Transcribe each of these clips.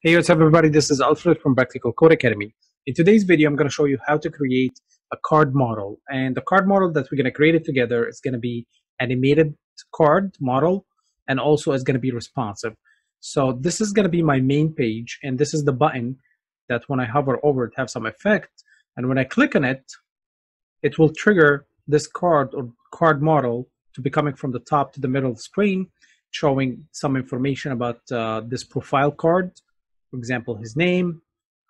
Hey, what's up everybody? This is Alfred from Practical Code Academy. In today's video, I'm going to show you how to create a card modal. And the card modal that we're going to create it together is going to be animated card modal and also it's going to be responsive. So this is going to be my main page and this is the button that when I hover over it have some effect. And when I click on it, it will trigger this card or card modal to be coming from the top to the middle of the screen, showing some information about uh, this profile card for example, his name,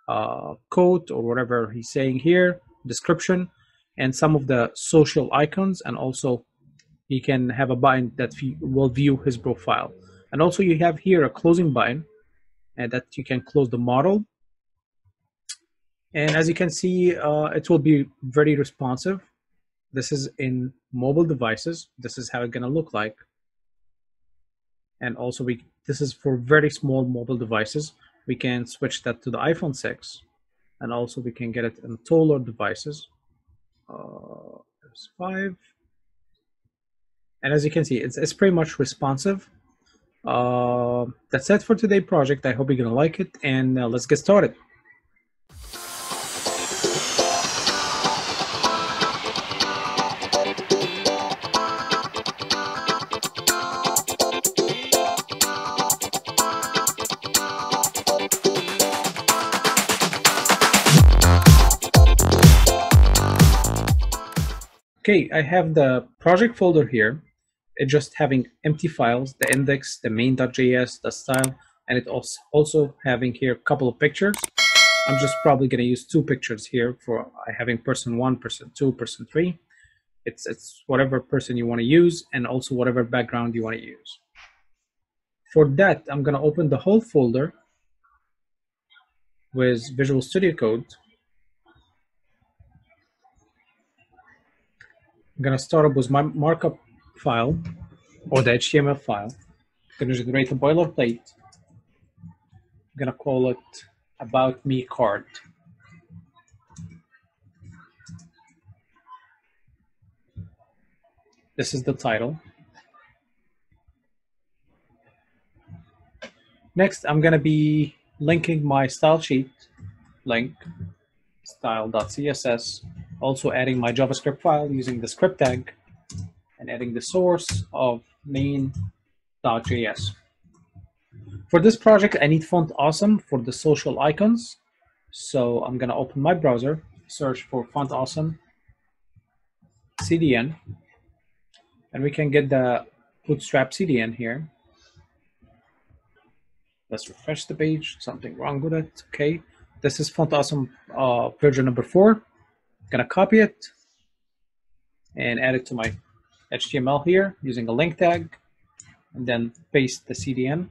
uh, or whatever he's saying here, description, and some of the social icons, and also he can have a bind that will view his profile. And also you have here a closing bind and that you can close the modal. And as you can see, uh, it will be very responsive. This is in mobile devices. This is how it's gonna look like. And also we this is for very small mobile devices we can switch that to the iPhone 6 and also we can get it in taller devices. Uh, five. And as you can see it's, it's pretty much responsive. Uh, that's it for today project. I hope you're gonna like it and uh, let's get started Okay, I have the project folder here. Just having empty files, the index, the main.js, the style, and it also, also having here a couple of pictures. I'm just probably going to use two pictures here for having person one, person two, person three. It's, it's whatever person you want to use and also whatever background you want to use. For that, I'm going to open the whole folder with Visual Studio Code I'm gonna start up with my markup file or the HTML file. I'm gonna generate a boilerplate. I'm gonna call it about me card. This is the title. Next, I'm gonna be linking my style sheet link style.css also adding my JavaScript file using the script tag and adding the source of main.js. For this project, I need font awesome for the social icons. So I'm gonna open my browser, search for font awesome CDN, and we can get the bootstrap CDN here. Let's refresh the page, something wrong with it, okay. This is font awesome uh, version number four gonna copy it and add it to my HTML here using a link tag and then paste the CDN.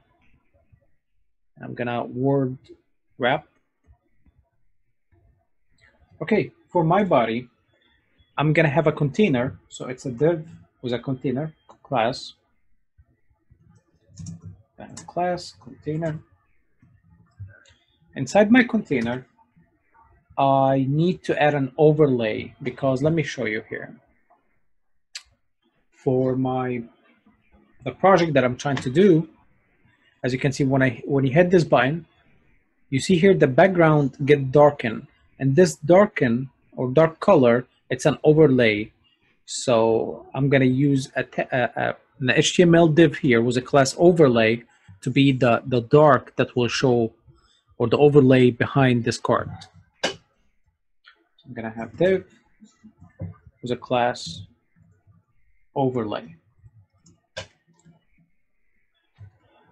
I'm gonna word wrap. Okay, for my body, I'm gonna have a container. So it's a div with a container class. Class, container. Inside my container, I need to add an overlay because let me show you here. For my the project that I'm trying to do, as you can see when I when you hit this button, you see here the background get darkened, and this darken or dark color, it's an overlay. So I'm gonna use a, a, a an HTML div here with a class overlay to be the the dark that will show or the overlay behind this card. I'm to have div as a class overlay.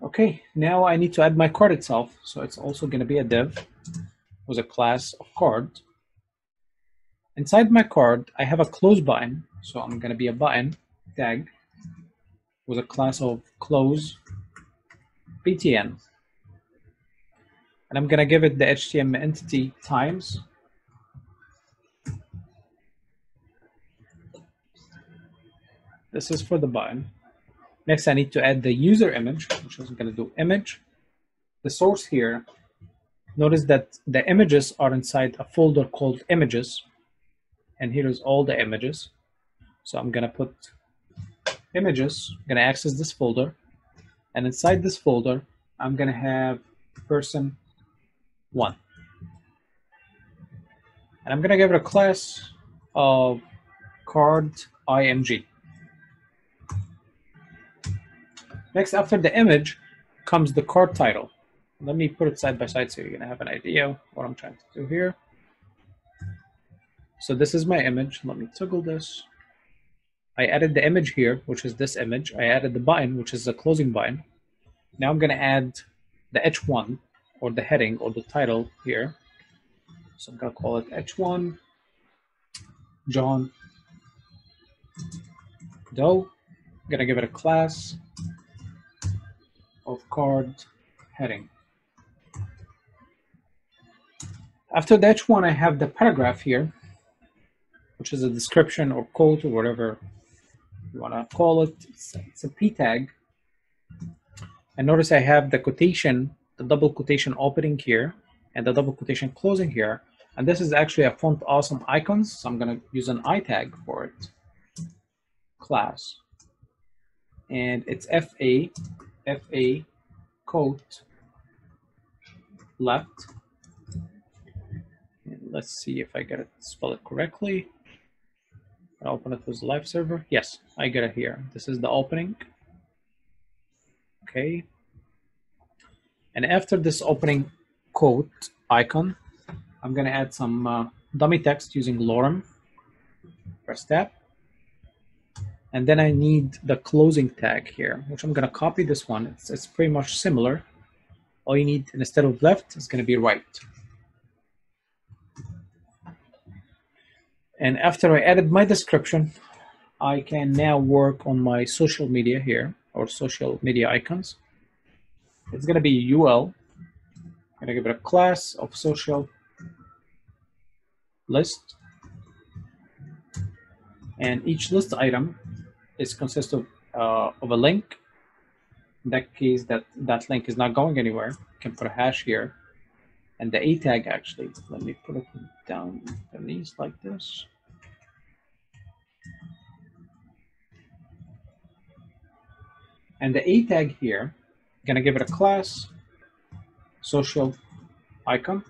Okay, now I need to add my card itself. So it's also to be a div with a class of card. Inside my card, I have a close button. So I'm to be a button tag with a class of close btn. And I'm to give it the HTML entity times This is for the button. Next, I need to add the user image, which is going to do image. The source here, notice that the images are inside a folder called images. And here is all the images. So I'm going to put images, I'm going to access this folder. And inside this folder, I'm going to have person one. And I'm gonna give it a class of card img. Next, after the image comes the card title. Let me put it side by side so you're gonna have an idea what I'm trying to do here. So this is my image. Let me toggle this. I added the image here, which is this image. I added the button, which is the closing button. Now I'm gonna add the H1 or the heading or the title here. So I'm gonna call it H1 John Doe. I'm gonna give it a class of card heading. After the H1, I have the paragraph here, which is a description or quote or whatever you want to call it. It's, it's a p tag. And notice I have the quotation, the double quotation opening here, and the double quotation closing here. And this is actually a font awesome icons. So I'm going to use an i tag for it. Class. And it's FA, FA quote left. And let's see if I got it spell it correctly. I'll open it with the live server. Yes, I got it here. This is the opening. Okay. And after this opening quote icon, I'm going to add some uh, dummy text using lorem. Press tab. And then I need the closing tag here, which I'm to copy this one. It's, it's pretty much similar. All you need instead of left is to be right. And after I added my description, I can now work on my social media here or social media icons. It's to be UL. I'm to give it a class of social list. And each list item is consists of, uh, of a link. In that case, that, that link is not going anywhere. You can put a hash here. And the A tag actually, let me put it down beneath like this. And the A tag here, I'm gonna give it a class, social icon,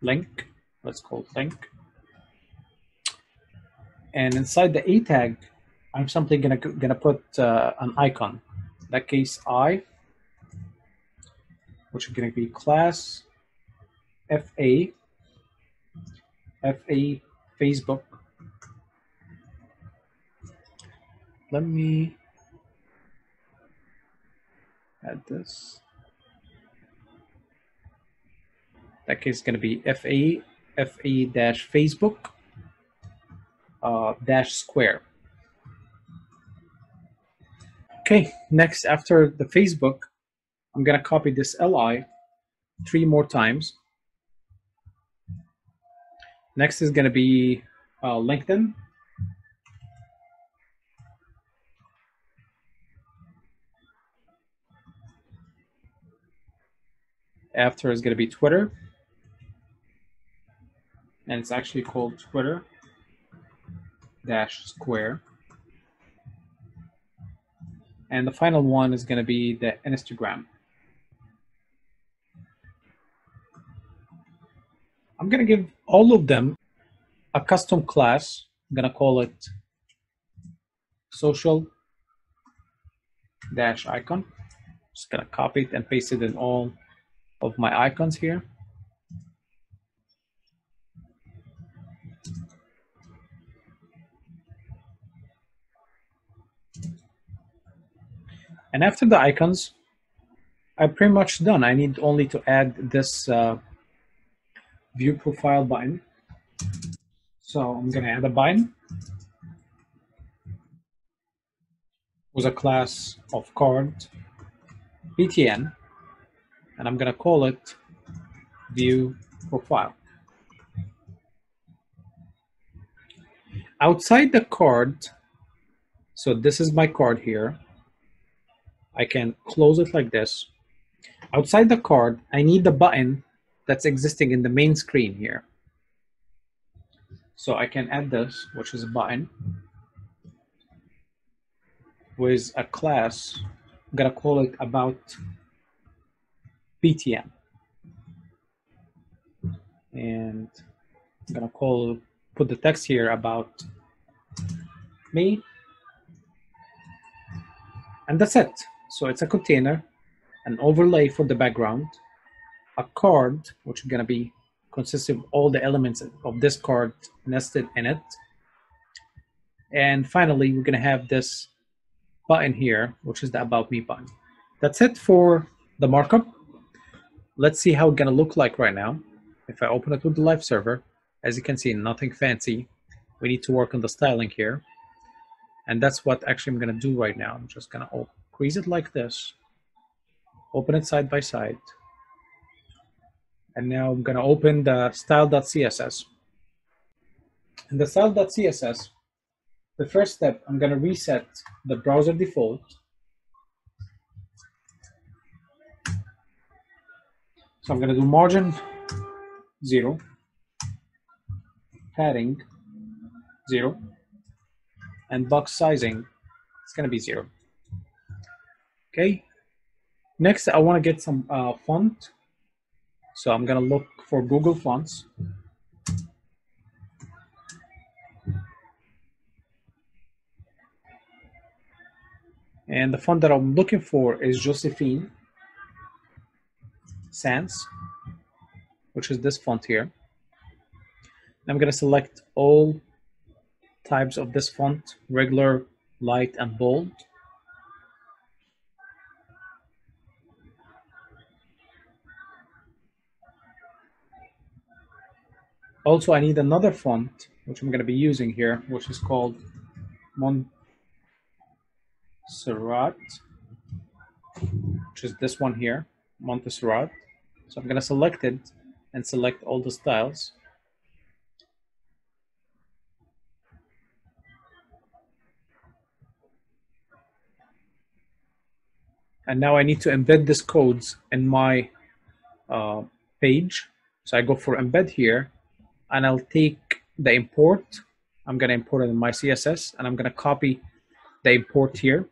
link, let's call it link. And inside the A tag, I'm simply gonna gonna put uh, an icon. In that case, I, which is gonna be class FA, FA Facebook. Let me add this. That case is to be FA, FA dash Facebook uh, dash square. Okay, next after the Facebook, I'm to copy this LI three more times. Next is to be uh, LinkedIn. After is to be Twitter. And it's actually called Twitter dash square. And the final one is going to be the Instagram. I'm going to give all of them a custom class. I'm going to call it social dash icon. Just going to copy it and paste it in all of my icons here. And after the icons, I'm pretty much done. I need only to add this uh, view profile button. So I'm going to add a button with a class of card btn and I'm going to call it view profile. Outside the card, so this is my card here. I can close it like this. Outside the card, I need the button that's existing in the main screen here. So I can add this, which is a button, with a class. I'm gonna call it about BTN. and I'm gonna call put the text here about me and that's it so it's a container an overlay for the background a card which is going to be consist of all the elements of this card nested in it. And finally we're going to have this button here which is the about me button. That's it for the markup. Let's see how it's going to look like right now. If I open it with the live server as you can see nothing fancy. We need to work on the styling here. And that's what actually I'm going to do right now. I'm just going to crease it like this, open it side by side. And now I'm going to open the style.css. In the style.css, the first step, I'm going to reset the browser default. So I'm going to do margin 0, padding 0, and box sizing it's going to be zero. Okay. Next, I want to get some uh, font. So I'm going to look for Google Fonts. And the font that I'm looking for is Josefin Sans, which is this font here. I'm going to select all types of this font, regular, light, and bold. Also, I need another font, which I'm going to be using here, which is called Montserrat, which is this one here, Montserrat. So I'm going to select it and select all the styles. and now I need to embed this codes in my uh, page. So I go for embed here, and I'll take the import. I'm going to import it in my CSS, and I'm going to copy the import here.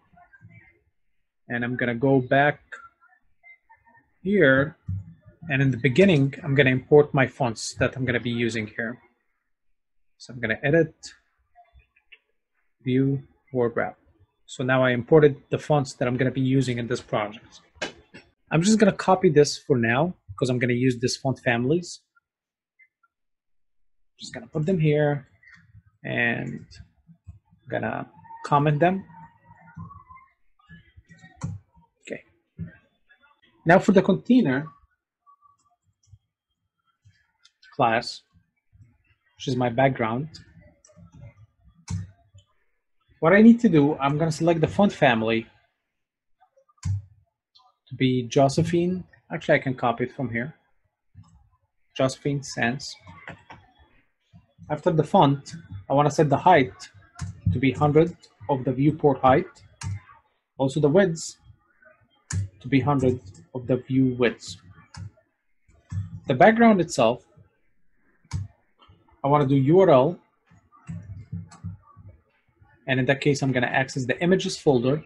And I'm going to go back here, and in the beginning, I'm going to import my fonts that I'm going to be using here. So I'm going to edit, view, word wrap. So now I imported the fonts that I'm going to be using in this project. I'm just going to copy this for now because I'm going to use this font families. Just to put them here and I'm to comment them. Okay. Now for the container class, which is my background, what I need to do, I'm to select the font family to be Josefin. Actually, I can copy it from here. Josefin Sans. After the font, I want to set the height to be 100 of the viewport height. Also the width to be 100 of the view width. The background itself, I want to do URL and in that case, I'm going to access the images folder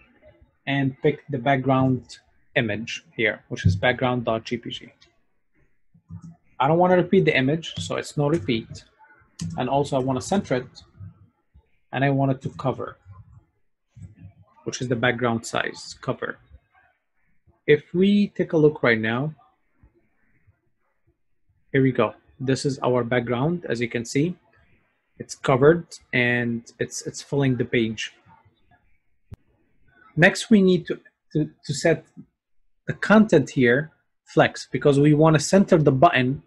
and pick the background image here, which is background.jpg. I don't want to repeat the image, so it's no repeat. And also I want to center it, and I want it to cover, which is the background size, cover. If we take a look right now, here we go. This is our background, as you can see it's covered and it's it's filling the page. Next, we need to, to, to set the content here flex because we want to center the button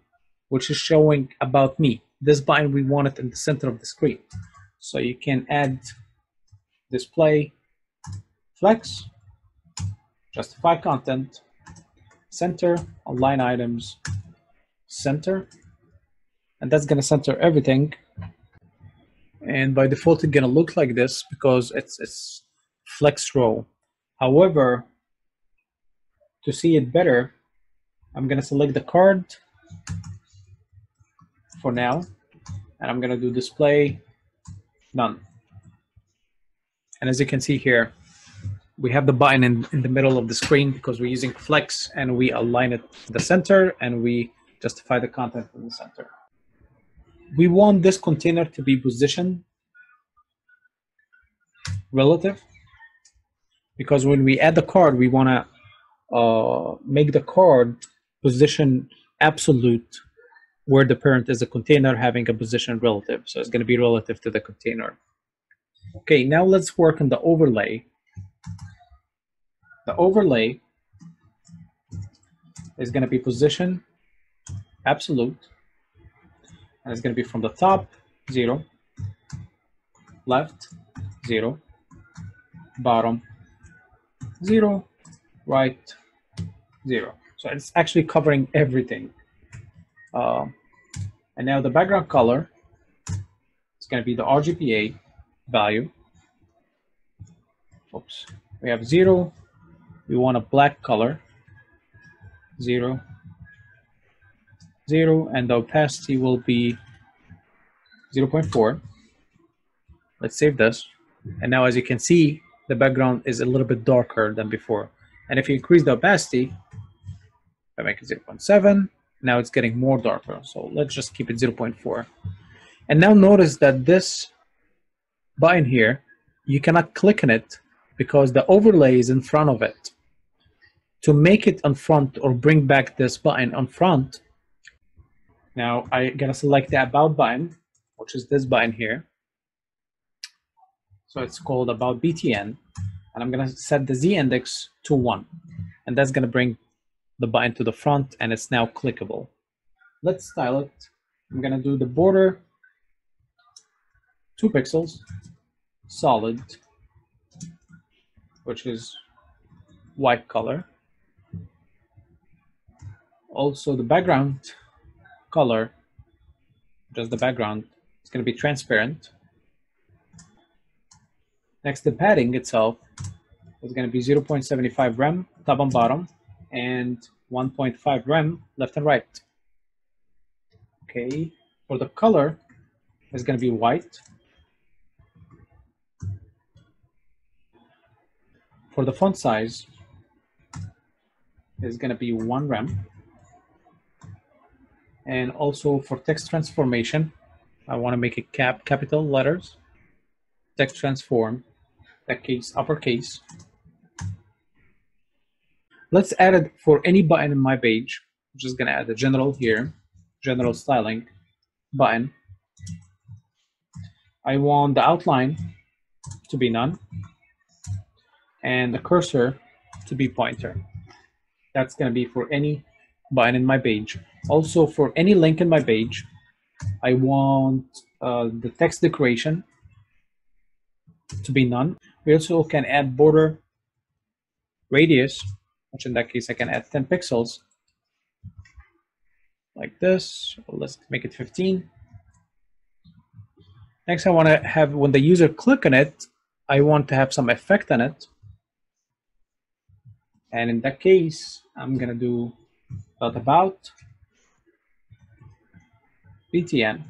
which is showing about me. This button, we want it in the center of the screen. So you can add display flex, justify content, center, align items, center, and that's going to center everything. And by default it's gonna look like this because it's it's flex row. However to see it better I'm gonna select the card for now. And I'm gonna do display. None and as you can see here we have the button in, in the middle of the screen because we're using flex and we align it to the center and we justify the content in the center. We want this container to be positioned relative because when we add the card, we want to uh, make the card position absolute where the parent is a container having a position relative. So it's going to be relative to the container. Okay, now let's work on the overlay. The overlay is going to be position absolute. And it's going to be from the top, 0, left, 0, bottom, 0, right, 0. So it's actually covering everything. Uh, and now the background color is going to be the RGBA value. Oops. We have 0. We want a black color. 0, 0, and the opacity will be 0 0.4. Let's save this. And now as you can see, the background is a little bit darker than before. And if you increase the opacity, I make it 0 0.7, now it's getting more darker. So let's just keep it 0.4. And now notice that this button here, you cannot click on it because the overlay is in front of it. To make it on front or bring back this button on front, now I gotta select the about button, which is this button here. So it's called about BTN. And I'm gonna set the Z index to one. And that's gonna bring the button to the front and it's now clickable. Let's style it. I'm gonna do the border, two pixels, solid, which is white color. Also the background color, just the background, is gonna be transparent. Next, the padding itself is to be 0.75 rem, top and bottom, and 1.5 rem, left and right. Okay, for the color, it's going to be white. For the font size, is going to be 1 rem. And also for text transformation, I want to make it cap capital letters, text transform, that case uppercase. Let's add it for any button in my page. I'm just gonna add the general here, general styling button. I want the outline to be none and the cursor to be pointer. That's gonna be for any button in my page. Also for any link in my page, I want uh, the text decoration to be none. We also can add border radius, which in that case I can add 10 pixels like this. Let's make it 15. Next, I want to have, when the user click on it, I want to have some effect on it. And in that case, I'm going to do dot about btn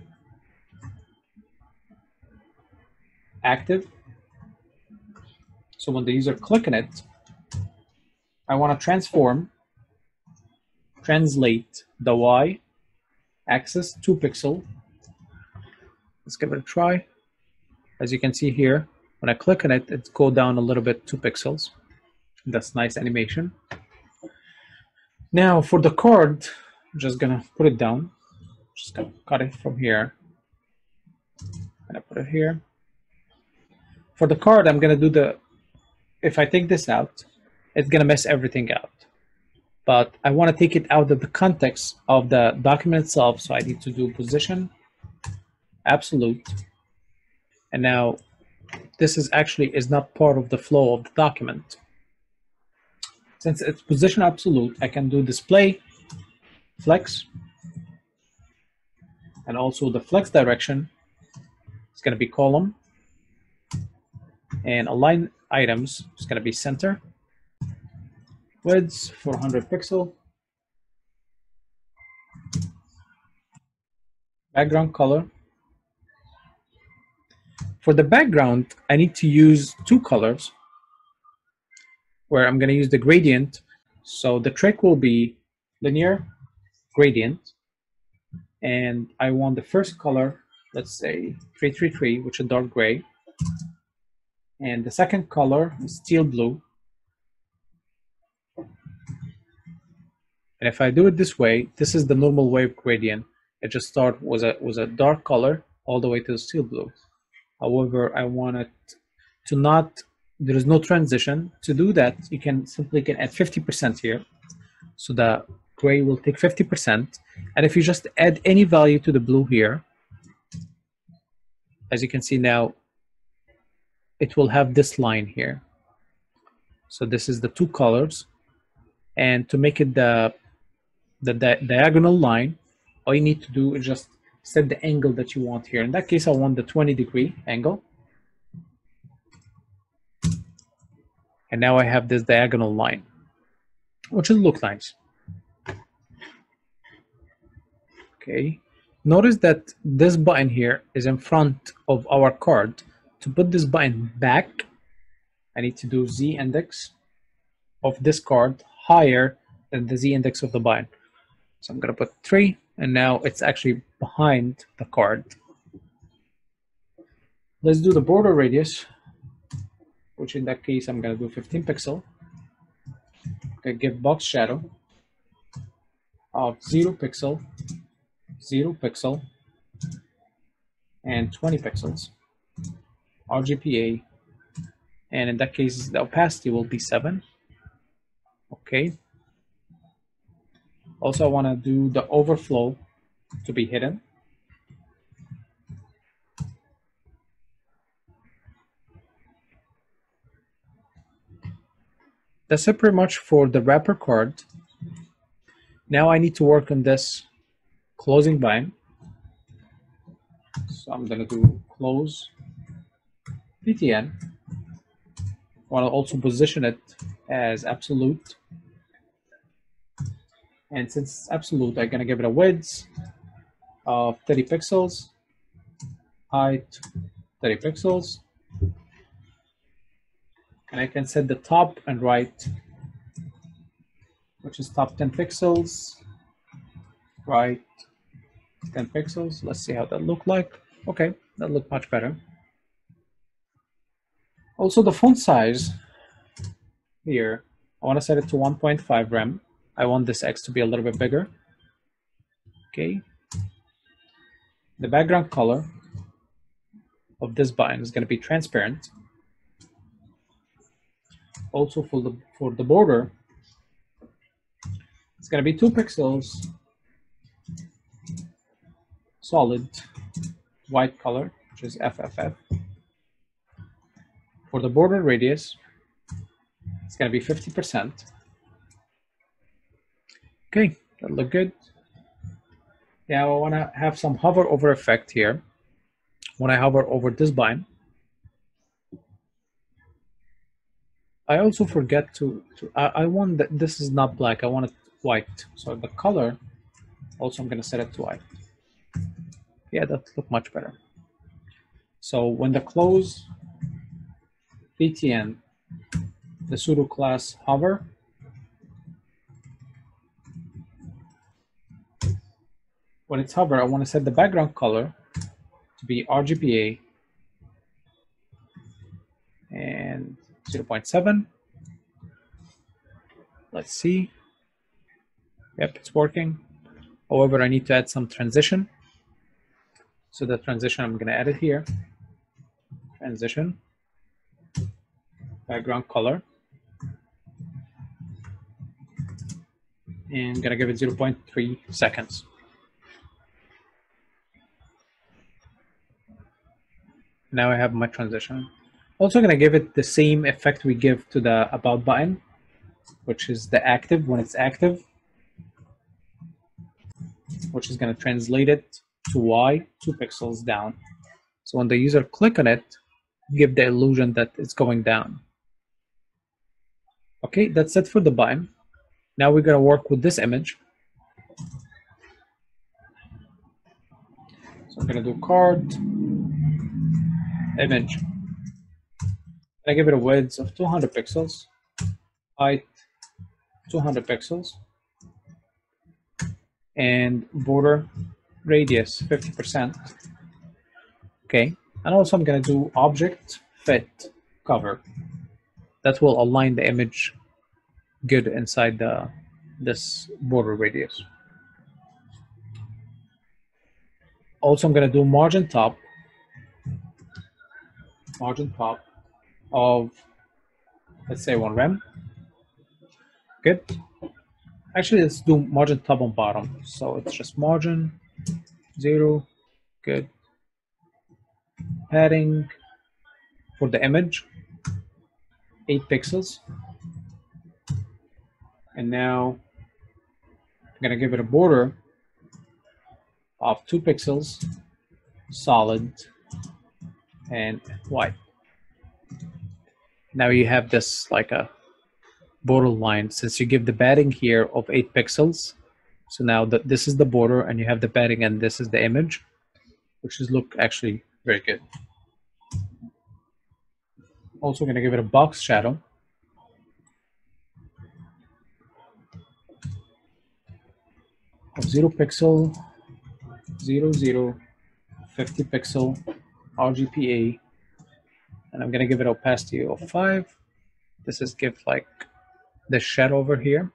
active so when the user click on it, I want to transform, translate the Y axis to pixel. Let's give it a try. As you can see here, when I click on it, it go down a little bit two pixels. That's nice animation. Now for the card, I'm just gonna put it down. Just gonna cut it from here. And I put it here. For the card, I'm gonna do the if I take this out, it's going to mess everything out. But I want to take it out of the context of the document itself. So I need to do position, absolute. And now this is actually is not part of the flow of the document. Since it's position absolute, I can do display, flex, and also the flex direction is going to be column and align items is going to be center. Width 400 pixel. Background color. For the background, I need to use two colors where I'm going to use the gradient. So the trick will be linear gradient. and I want the first color, let's say 333, which is dark gray, and the second color is steel blue. And if I do it this way, this is the normal wave gradient. It just start was a was a dark color all the way to the steel blue. However, I want it to not there is no transition. To do that, you can simply can add 50% here. So the gray will take 50%. And if you just add any value to the blue here, as you can see now, it will have this line here. So this is the two colors. And to make it the, the di diagonal line, all you need to do is just set the angle that you want here. In that case, I want the 20 degree angle. And now I have this diagonal line, which will look nice. Okay, notice that this button here is in front of our card. To put this button back, I need to do Z index of this card higher than the Z index of the button. So I'm gonna put three, and now it's actually behind the card. Let's do the border radius, which in that case, I'm gonna do 15 pixel. Okay, give box shadow of zero pixel 0 pixel and 20 pixels RGBA and in that case the opacity will be 7 okay also I want to do the overflow to be hidden that's it pretty much for the wrapper card now I need to work on this closing bind. So I'm going to do close btn. I want to also position it as absolute. And since it's absolute, I'm to give it a width of 30 pixels, height 30 pixels. And I can set the top and right, which is top 10 pixels, right 10 pixels. Let's see how that look like. Okay, that looked much better. Also the font size here, I want to set it to 1.5 rem. I want this X to be a little bit bigger. Okay. The background color of this button is going to be transparent. Also for the, for the border, it's going to be two pixels solid white color, which is FFF. For the border radius, it's going to be 50%. Okay, that look good. Now I want to have some hover over effect here. When I hover over this bind, I also forget to, to I, I want that this is not black, I want it white. So the color, also I'm going to set it to white yeah, that look much better. So when the close btn, the pseudo class hover, when it's hover, I want to set the background color to be RGBA and 0.7. Let's see. Yep, it's working. However, I need to add some transition. So the transition, I'm going to add it here. Transition, background color. And I'm going to give it 0.3 seconds. Now I have my transition. Also going to give it the same effect we give to the about button, which is the active when it's active, which is going to translate it to Y two pixels down. So when the user click on it, give the illusion that it's going down. Okay, that's it for the button. Now we're gonna work with this image. So I'm gonna do card, image. I give it a width of 200 pixels, height 200 pixels, and border radius 50%. Okay, and also I'm gonna do object fit cover. That will align the image good inside the this border radius. Also, I'm gonna do margin top, margin top of let's say one rem. Good. Actually, let's do margin top and bottom. So it's just margin, zero, good. Padding for the image, eight pixels. And now I'm gonna give it a border of two pixels, solid, and white. Now you have this like a border line since you give the padding here of 8 pixels so now the, this is the border and you have the padding and this is the image which is look actually very good. Also going to give it a box shadow. Of 0 pixel 0 0 50 pixel RGBA and I'm going to give it opacity of 5 this is give like the shed over here.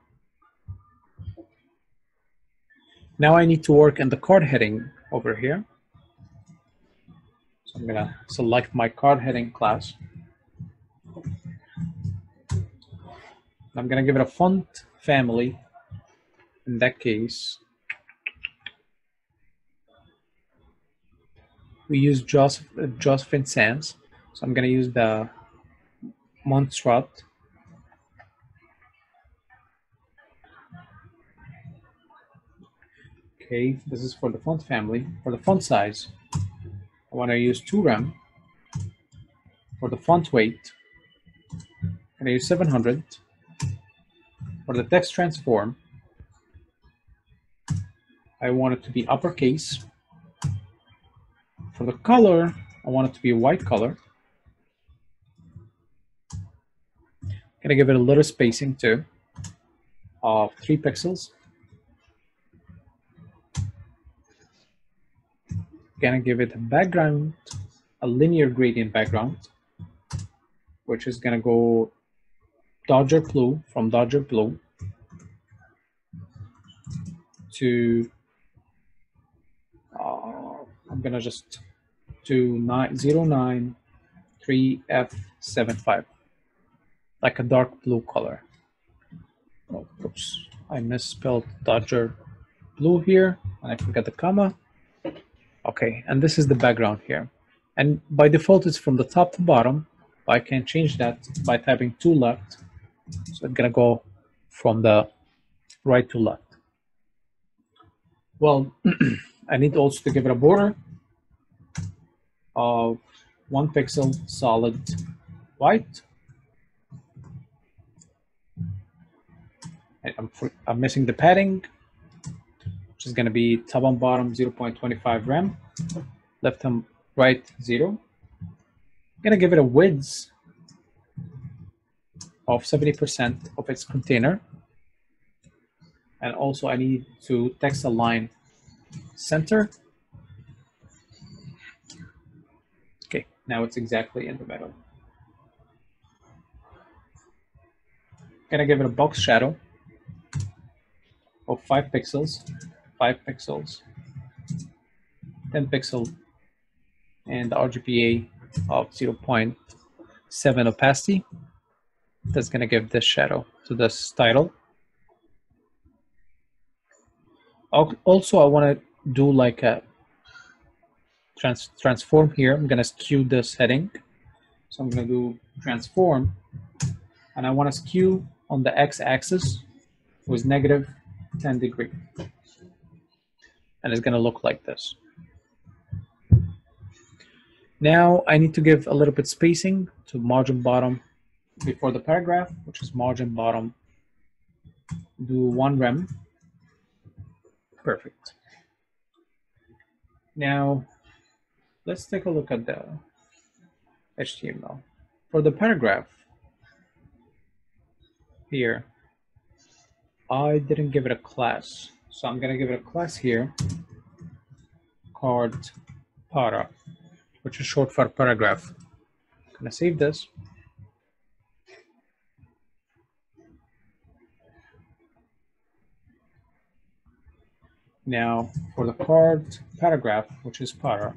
Now I need to work in the card heading over here. So I'm gonna select my card heading class. I'm gonna give it a font family. In that case, we use Joseph, Josefin Sans. So I'm gonna use the Montserrat Okay, this is for the font family. For the font size, I want to use 2 rem. For the font weight, I'm going to use 700. For the text transform, I want it to be uppercase. For the color, I want it to be a white color. I'm gonna give it a little spacing too, of three pixels. gonna give it a background, a linear gradient background, which is gonna go Dodger blue from Dodger blue to uh, I'm gonna just seven five like a dark blue color. Oh, oops, I misspelled Dodger blue here and I forgot the comma. Okay, and this is the background here. And by default, it's from the top to bottom. But I can change that by typing to left. So it's gonna go from the right to left. Well, I need also to give it a border of one pixel solid white. I'm, I'm missing the padding which is going to be top and bottom 0.25 rem, left and right 0. I'm going to give it a width of 70% of its container. And also I need to text align center. Now it's exactly in the middle. Gonna give it a box shadow of five pixels 5 pixels, 10 pixel, and the RGBA of 0.7 opacity. That's to give this shadow to this title. Also, I want to do like a trans transform here. I'm going to skew this heading. So I'm going to do transform. And I want to skew on the x-axis with negative 10 degree and it's going to look like this. Now I need to give a little bit spacing to margin bottom before the paragraph, which is margin bottom. Do one rem. Perfect. Now let's take a look at the HTML. For the paragraph here, I didn't give it a class. So I'm going to give it a class here. card para, which is short for paragraph. I'm gonna save this. Now for the card paragraph, which is para,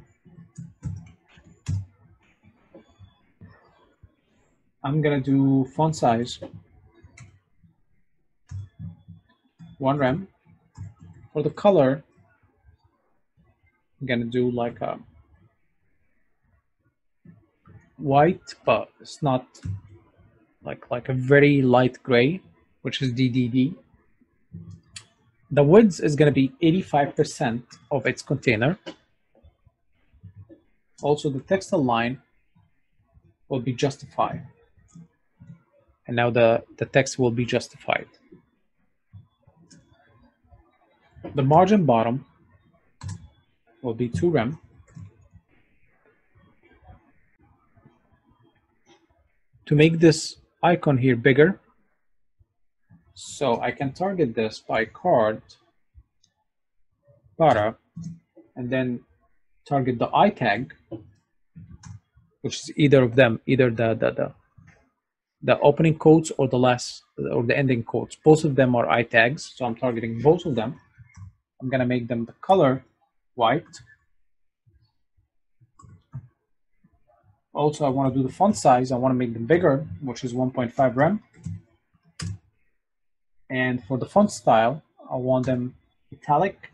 I'm gonna do font size one rem. For the color, I'm gonna do like a white, but it's not like like a very light gray, which is DDD. The width is gonna be 85% of its container. Also, the text align will be justified. And now the, the text will be justified. The margin bottom will be 2 rem. To make this icon here bigger, so I can target this by card, para, and then target the I tag, which is either of them, either the, the, the, the opening quotes or the last or the ending quotes. Both of them are I tags, so I'm targeting both of them. I'm gonna make them the color white. Also, I want to do the font size. I want to make them bigger, which is 1.5 rem. And for the font style, I want them italic.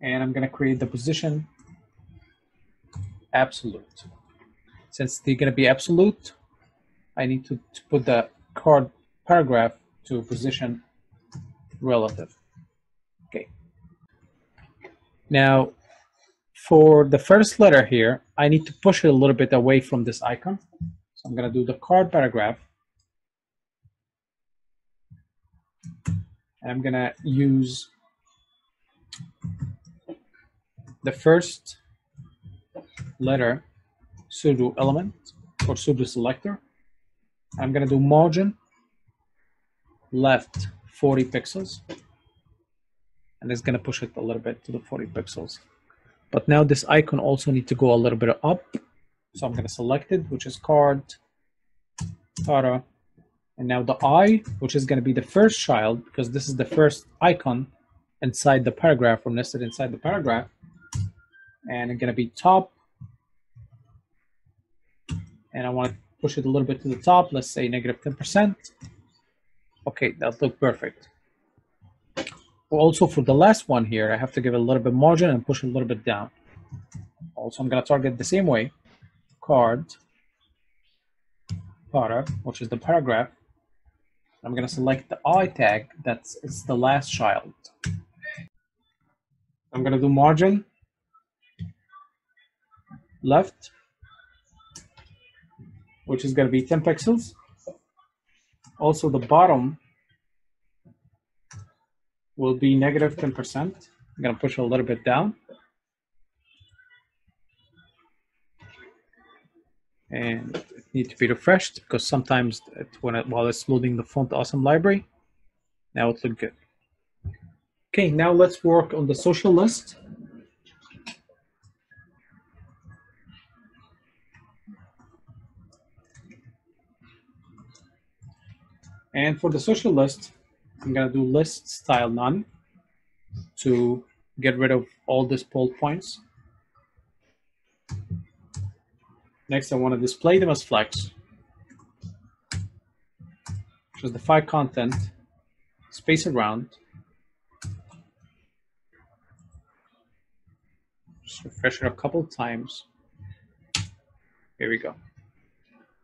And I'm going to create the position absolute. Since they're going to be absolute, I need to, to put the card paragraph to position relative. Okay. Now, for the first letter here, I need to push it a little bit away from this icon. So I'm going to do the card paragraph. And I'm going to use the first letter pseudo element or pseudo selector. I'm going to do margin left 40 pixels and it's going to push it a little bit to the 40 pixels. But now this icon also need to go a little bit up. So I'm going to select it which is card para and now the I which is going to be the first child because this is the first icon inside the paragraph or nested inside the paragraph. And it's going to be top and I want to push it a little bit to the top let's say negative 10% Okay, that looked perfect. Also for the last one here, I have to give it a little bit margin and push a little bit down. Also, I'm gonna target the same way, card, para, which is the paragraph. I'm gonna select the I tag, that's it's the last child. I'm gonna do margin, left, which is gonna be 10 pixels also the bottom will be negative 10%. I'm going to push a little bit down. And it needs to be refreshed because sometimes it, when it, while it's loading the font awesome library, now it looks good. Okay, now let's work on the social list. And for the social list, I'm going to do list style none to get rid of all these bold points. Next, I want to display them as flex, justify content, space around. Just refresh it a couple times. Here we go.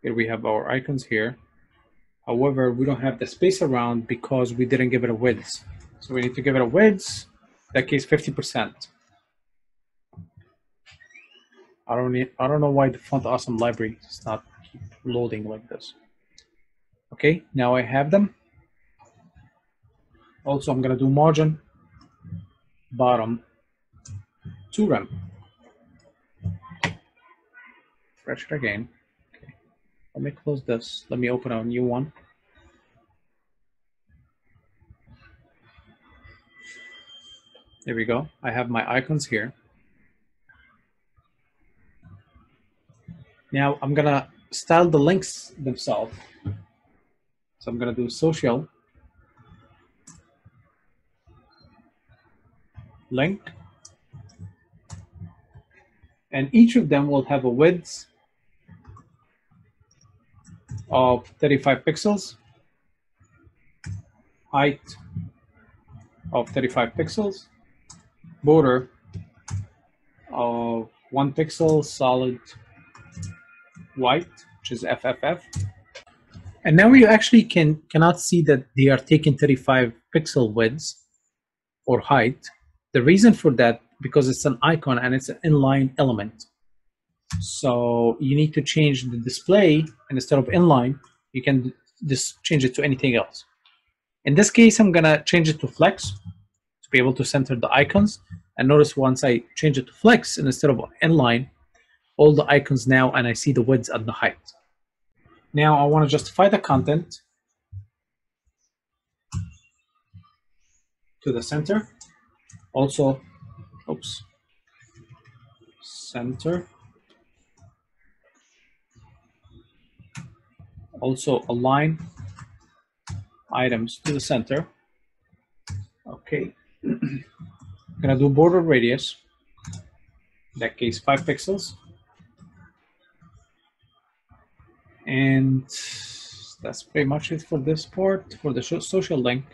Here we have our icons here. However, we don't have the space around because we didn't give it a width. So we need to give it a width, that case 50%. I don't need, I don't know why the font awesome library is not loading like this. Okay, now I have them. Also, I'm gonna do margin, bottom, two rem. Refresh it again. Let me close this. Let me open a new one. There we go. I have my icons here. Now I'm gonna style the links themselves. So I'm gonna do social link. And each of them will have a width of 35 pixels, height of 35 pixels, border of one pixel solid white, which is FFF. And now you actually can cannot see that they are taking 35 pixel widths or height. The reason for that, because it's an icon and it's an inline element. So you need to change the display and instead of inline, you can just change it to anything else. In this case, I'm gonna change it to flex be able to center the icons. And notice once I change it to flex and instead of inline, all the icons now and I see the width and the height. Now I want to justify the content to the center. Also, oops, center. Also align items to the center. Okay, I'm gonna do border radius, in that case five pixels. And that's pretty much it for this part, for the social link.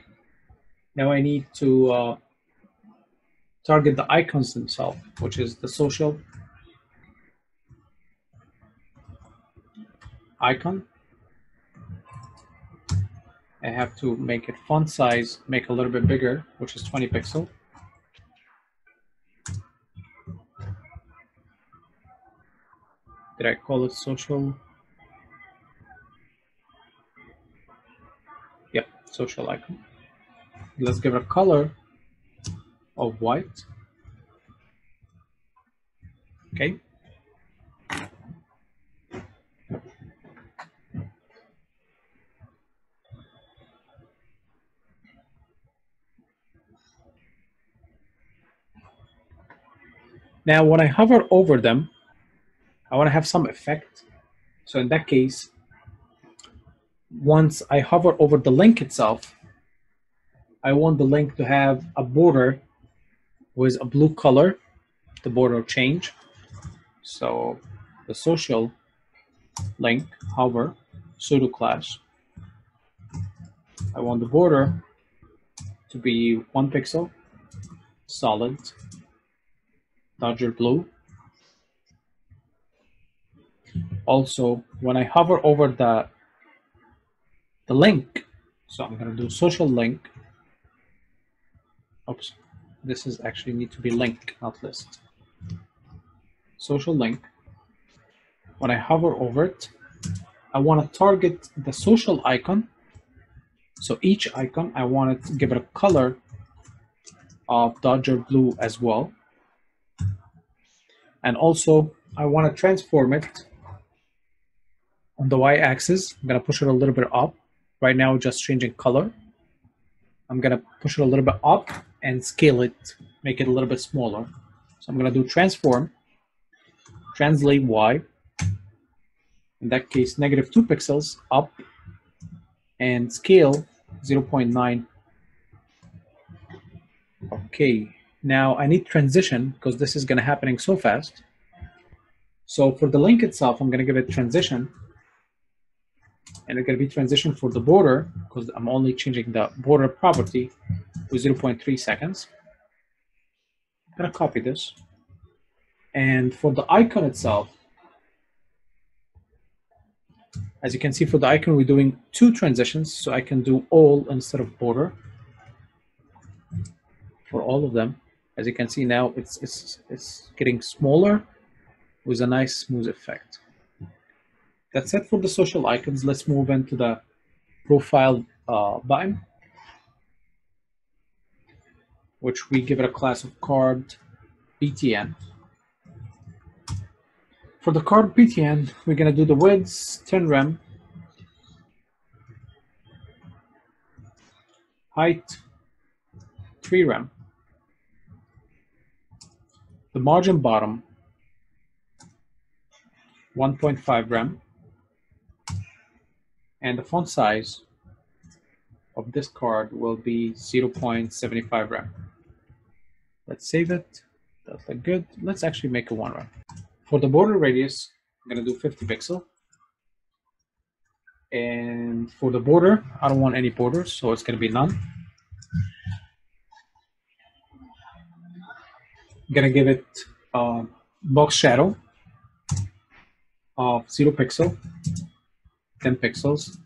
Now I need to uh, target the icons themselves, which is the social icon. I have to make it font size, make a little bit bigger, which is 20 pixel. Did I call it social? Yep, social icon. Let's give it a color of white. Okay. Now, when I hover over them, I want to have some effect. So in that case, once I hover over the link itself, I want the link to have a border with a blue color, the border change. So the social link, hover, pseudo class. I want the border to be one pixel, solid, Dodger blue. Also, when I hover over the, the link, so I'm to do social link. Oops, this is actually need to be link, not list. Social link. When I hover over it, I want to target the social icon. So each icon, I want to give it a color of Dodger blue as well. And also, I want to transform it on the y-axis. I'm going to push it a little bit up. Right now, just changing color. I'm going to push it a little bit up and scale it, make it a little bit smaller. So I'm going to do transform, translate y, in that case, negative 2 pixels up, and scale 0.9. Okay, now I need transition because this is going to happening so fast. So for the link itself, I'm going to give it transition. And it's going to be transition for the border because I'm only changing the border property with 0.3 seconds. I'm going to copy this. And for the icon itself, as you can see for the icon, we're doing two transitions. So I can do all instead of border for all of them. As you can see now, it's, it's, it's getting smaller with a nice smooth effect. That's it for the social icons. Let's move into the profile uh, button, which we give it a class of card BTN. For the card BTN, we're going to do the width 10 rem, height 3 rem, the margin bottom 1.5 rem and the font size of this card will be 0.75 rem. Let's save it. That's look good. Let's actually make a one rem. For the border radius, I'm gonna do 50 pixel. And for the border, I don't want any borders, so it's gonna be none. I'm gonna give it a box shadow of zero pixel, 10 pixels,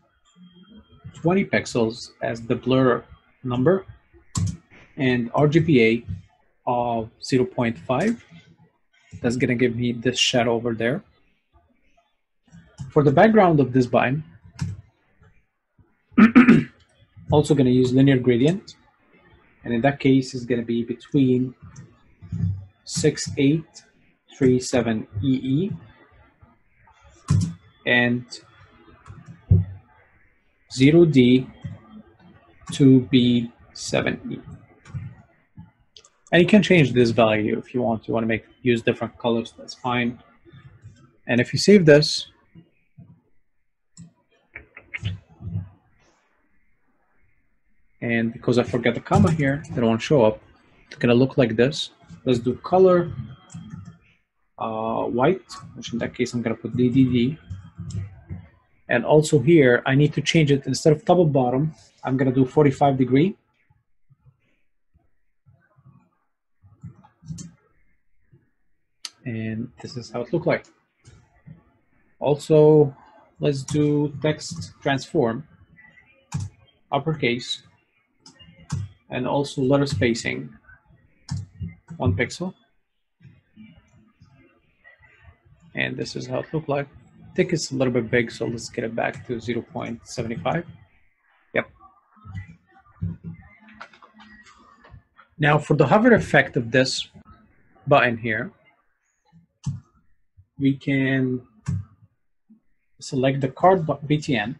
20 pixels as the blur number, and RGBA of 0.5. That's gonna give me this shadow over there. For the background of this button, also gonna use linear gradient. And in that case, it's gonna be between 6837EE and 0D2B7E. And you can change this value if you want. You want to make use different colors, that's fine. And if you save this, and because I forget the comma here, it won't show up. It's gonna look like this. Let's do color uh, white, which in that case I'm gonna put DDD. And also here, I need to change it instead of top of bottom, I'm gonna do 45 degree. And this is how it look like. Also, let's do text transform, uppercase, and also letter spacing, one pixel. And this is how it look like. I think it's a little bit big, so let's get it back to 0.75. Yep. Now for the hover effect of this button here, we can select the card BTN.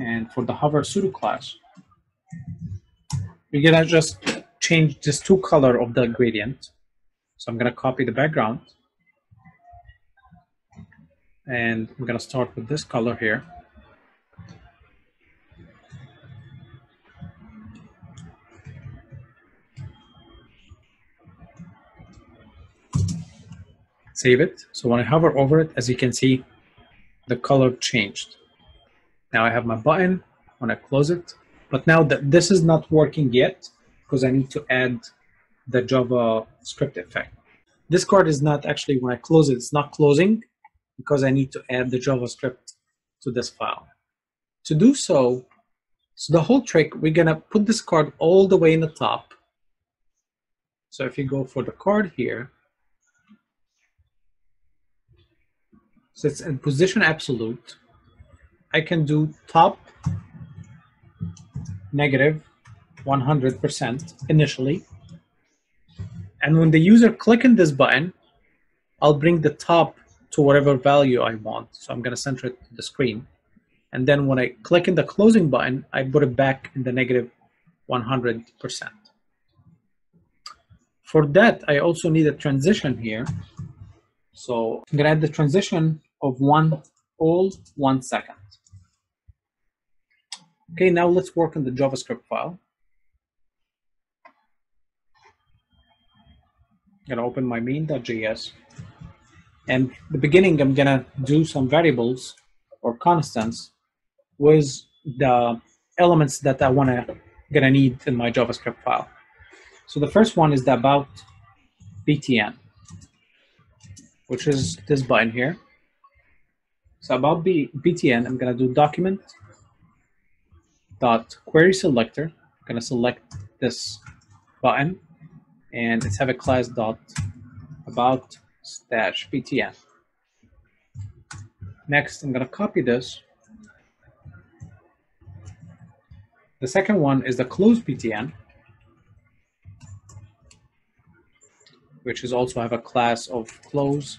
And for the hover pseudo class, we're gonna just change this two color of the gradient. So I'm gonna copy the background and I'm going to start with this color here. Save it. So when I hover over it, as you can see, the color changed. Now I have my button when I close it, but now that this is not working yet because I need to add the JavaScript effect. This card is not actually, when I close it, it's not closing because I need to add the JavaScript to this file. To do so, so the whole trick, we're gonna put this card all the way in the top. So if you go for the card here, so it's in position absolute, I can do top negative 100% initially. And when the user click in this button, I'll bring the top to whatever value I want. So I'm going to center it to the screen. And then when I click in the closing button, I put it back in the negative 100%. For that, I also need a transition here. So I'm going to add the transition of one whole one second. Okay, now let's work on the JavaScript file. Going to open my main.js and the beginning, I'm gonna do some variables or constants with the elements that I wanna gonna need in my JavaScript file. So the first one is the about btn, which is this button here. So about B, btn, I'm gonna do document dot query selector. I'm gonna select this button, and let's have a class dot about stash btn. Next, I'm to copy this. The second one is the close btn, which is also have a class of close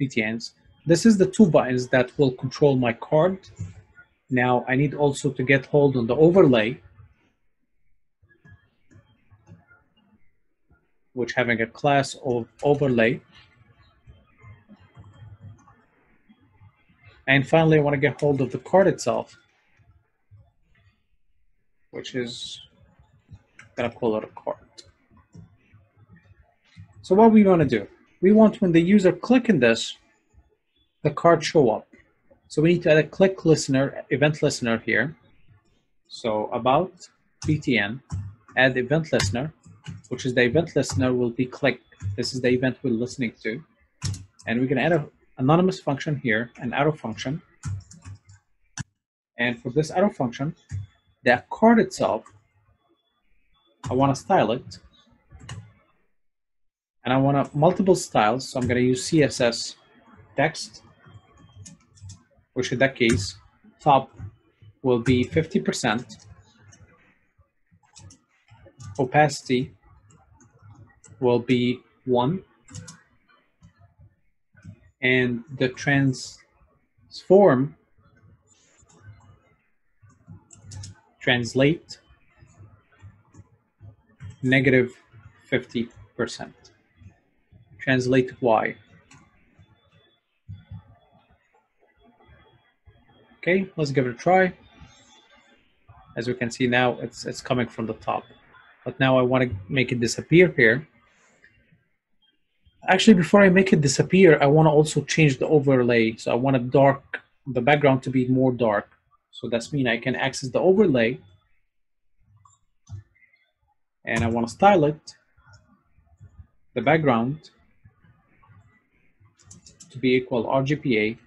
btns. This is the two buttons that will control my card. Now I need also to get hold on the overlay which having a class of overlay. And finally, I want to get hold of the card itself, which is going to call it a card. So what we want to do, we want when the user click in this, the card show up. So we need to add a click listener, event listener here. So about BTN, add event listener, which is the event listener will be click. This is the event we're listening to. And we can add an anonymous function here, an arrow function. And for this arrow function, the card itself, I want to style it. And I want multiple styles, so I'm going to use CSS text, which in that case, top will be 50%, opacity will be 1, and the transform translate negative 50%. Translate y. Okay, let's give it a try. As we can see now, it's, it's coming from the top. But now I want to make it disappear here. Actually, before I make it disappear, I want to also change the overlay. So I want it dark, the background to be more dark. So that's mean I can access the overlay and I want to style it, the background to be equal RGBA.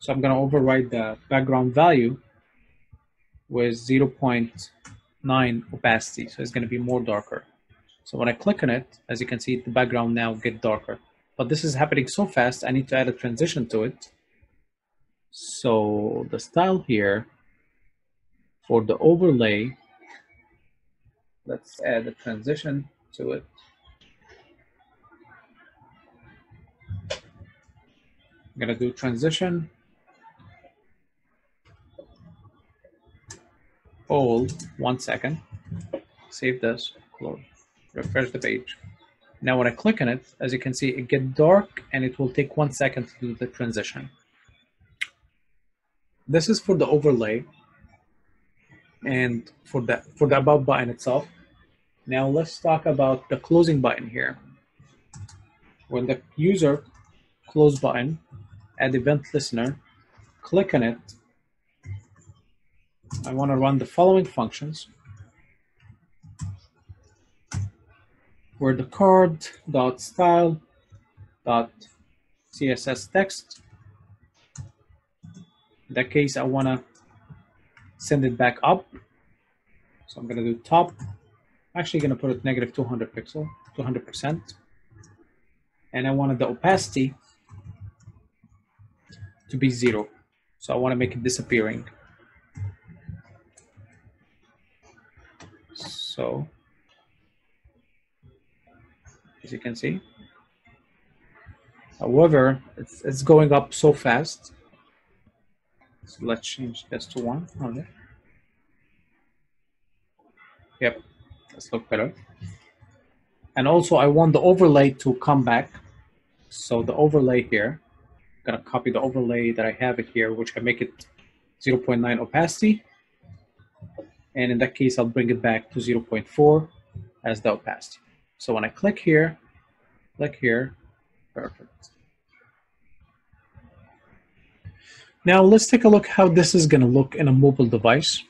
So I'm going to override the background value with 0.9 opacity. So it's going to be more darker. So when I click on it, as you can see, the background now get darker. But this is happening so fast, I need to add a transition to it. So the style here for the overlay, let's add a transition to it. I'm gonna do transition hold one second, save this, close, refresh the page. Now when I click on it, as you can see, it get dark and it will take one second to do the transition. This is for the overlay and for the, for the above button itself. Now let's talk about the closing button here. When the user close button, add event listener, click on it, I want to run the following functions. Where the card dot style dot css text. In that case I want to send it back up. So I'm going to do top. I'm actually going to put it negative 200 pixel 200 percent. And I wanted the opacity to be zero. So I want to make it disappearing So as you can see, however, it's, it's going up so fast. So let's change this to one. Okay. Yep, let's look better. And also I want the overlay to come back. So the overlay here, I'm gonna copy the overlay that I have it here, which can make it 0.9 opacity. And in that case, I'll bring it back to 0.4 as the opacity. So when I click here, click here, perfect. Now let's take a look how this is gonna look in a mobile device.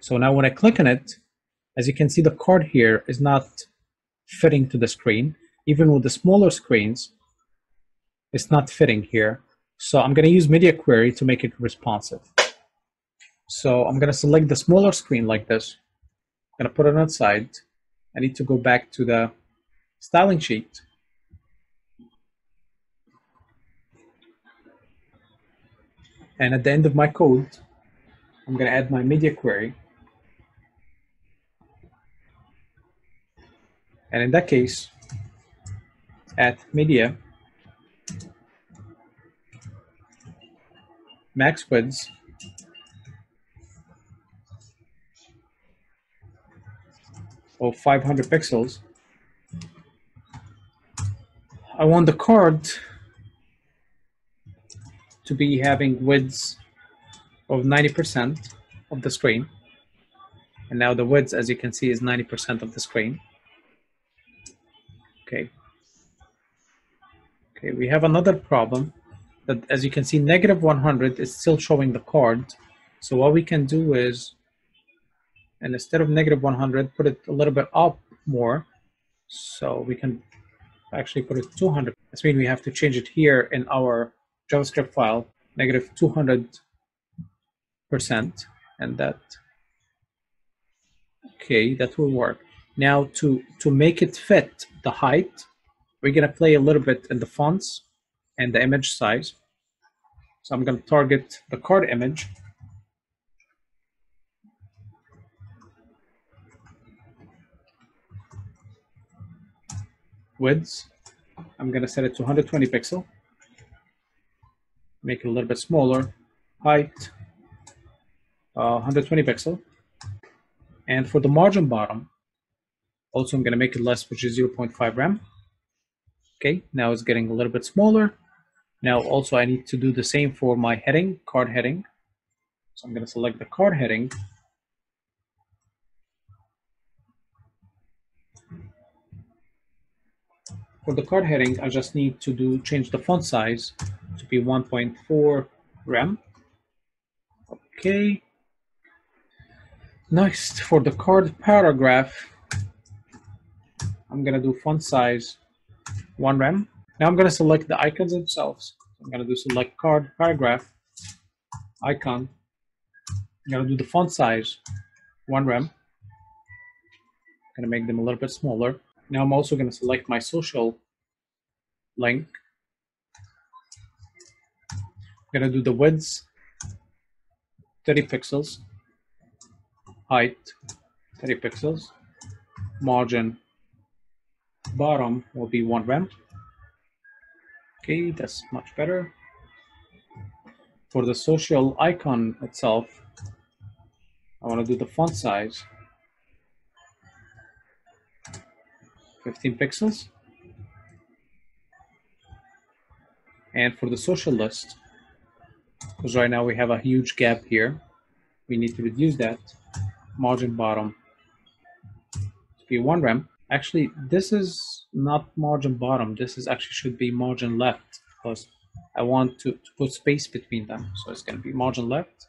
So now when I click on it, as you can see, the card here is not fitting to the screen. Even with the smaller screens, it's not fitting here. So I'm gonna use Media Query to make it responsive. So I'm going to select the smaller screen like this. I'm going to put it on the side. I need to go back to the styling sheet. And at the end of my code, I'm going to add my media query. And in that case, add media max width of 500 pixels. I want the card to be having widths of 90% of the screen. And now the width, as you can see, is 90% of the screen. Okay. Okay, we have another problem that as you can see, negative 100 is still showing the card. So what we can do is, and instead of negative 100, put it a little bit up more. So we can actually put it 200. This means we have to change it here in our JavaScript file, negative 200 percent, and that, okay, that will work. Now to, to make it fit the height, we're gonna play a little bit in the fonts and the image size. So I'm gonna target the card image. Widths, I'm gonna set it to 120 pixel. Make it a little bit smaller. Height, uh, 120 pixel. And for the margin bottom, also I'm gonna make it less, which is 0.5 rem. Okay, now it's getting a little bit smaller. Now also I need to do the same for my heading, card heading. So I'm gonna select the card heading. For the card heading, I just need to do change the font size to be 1.4 rem. Okay. Next, for the card paragraph, I'm gonna do font size one rem. Now I'm gonna select the icons themselves. I'm gonna do select card paragraph icon. I'm gonna do the font size one rem. I'm gonna make them a little bit smaller. Now I'm also gonna select my social link. I'm gonna do the width 30 pixels, height 30 pixels, margin bottom will be one rem. Okay, that's much better. For the social icon itself, I want to do the font size 15 pixels. And for the social list, because right now we have a huge gap here, we need to reduce that margin bottom to be one rem. Actually, this is not margin bottom. This is actually should be margin left because I want to, to put space between them. So it's going to be margin left.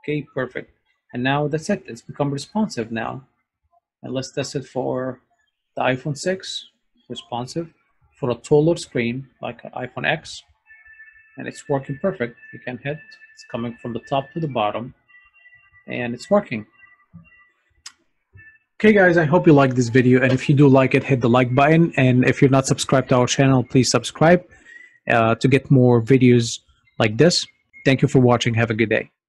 Okay, perfect. And now that's it. It's become responsive now. And let's test it for the iPhone 6, responsive. For a taller screen like iPhone X, and it's working perfect. You can hit, it's coming from the top to the bottom, and it's working. Okay guys, I hope you liked this video and if you do like it, hit the like button and if you're not subscribed to our channel, please subscribe uh, to get more videos like this. Thank you for watching. Have a good day.